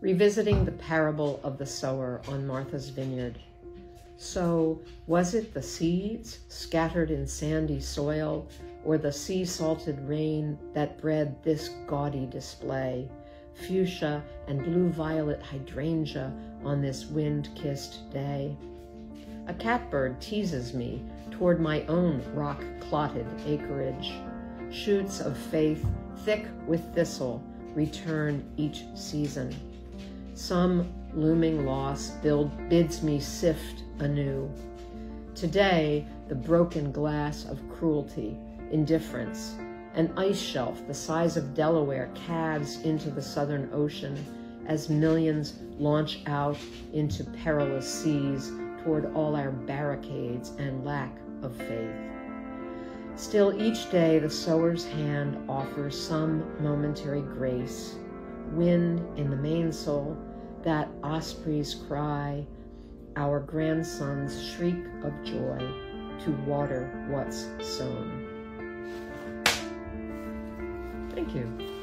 revisiting the parable of the sower on Martha's Vineyard. So, was it the seeds scattered in sandy soil, or the sea salted rain that bred this gaudy display? Fuchsia and blue violet hydrangea on this wind kissed day. A catbird teases me toward my own rock clotted acreage. Shoots of faith, thick with thistle, return each season. Some looming loss build, bids me sift anew. Today, the broken glass of cruelty, indifference, an ice shelf the size of Delaware calves into the Southern Ocean as millions launch out into perilous seas toward all our barricades and lack of faith. Still, each day the sower's hand offers some momentary grace. Wind in the mainsail, that osprey's cry, our grandson's shriek of joy to water what's sown. Thank you.